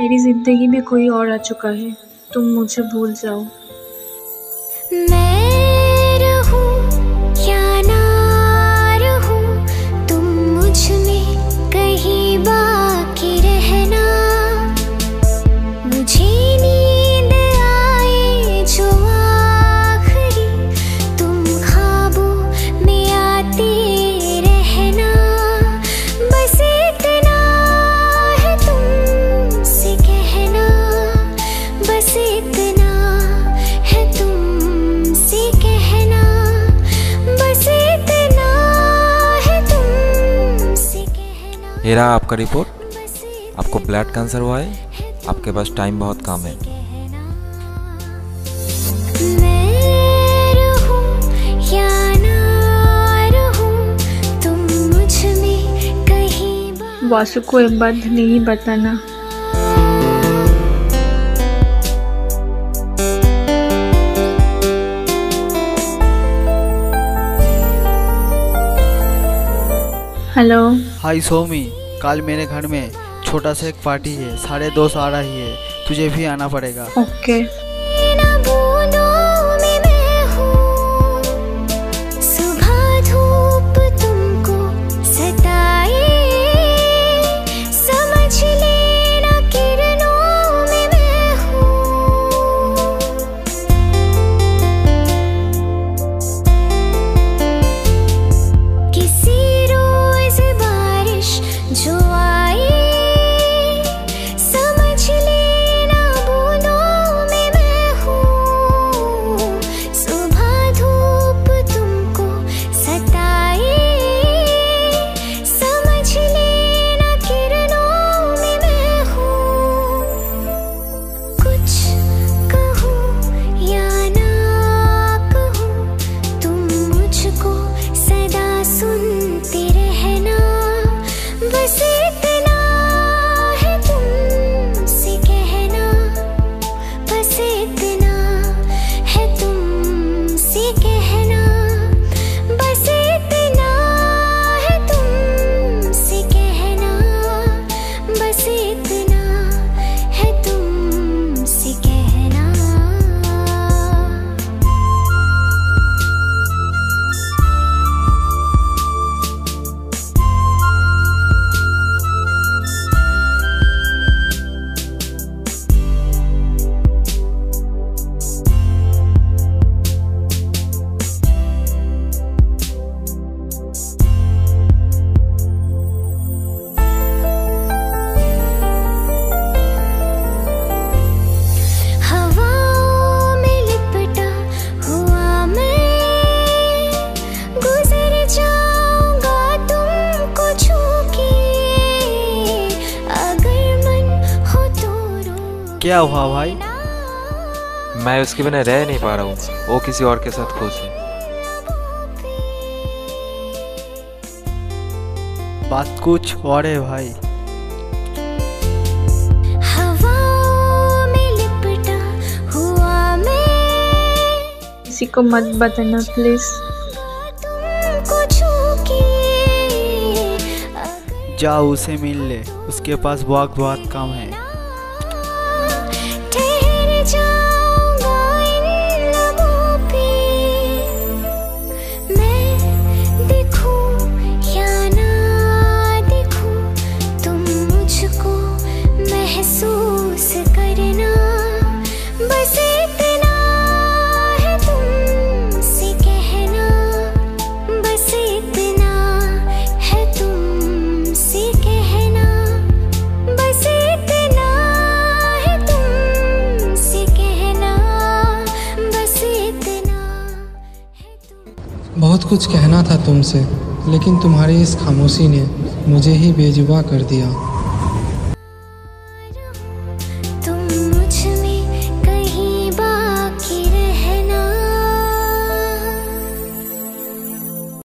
मेरी ज़िंदगी में कोई और आ चुका है तुम मुझे भूल जाओ। मैं ये रहा आपका रिपोर्ट। आपको ब्लड कैंसर हुआ है। आपके पास टाइम बहुत कम है। मैं रहूँ या ना रहूँ तुम मुझमें कहीं बाकी वासु को बात नहीं बताना। हेलो। हाय सोमी। कल मेरे घर में छोटा सा एक पार्टी है सारे दोस्त आ रही है तुझे भी आना पड़ेगा। ओके। ना क्या हुआ भाई? मैं उसके बिना रह नहीं पा रहा हूँ। वो किसी और के साथ खुश है। बात कुछ और है भाई। हवाओं में लिपटा हुआ मैं। किसी को मत बताना प्लीज़ जाओ उसे मिल ले। उसके पास बहुत बहुत काम है। बहुत कुछ कहना था तुमसे, लेकिन तुम्हारी इस खामोशी ने मुझे ही बेजुबा कर दिया।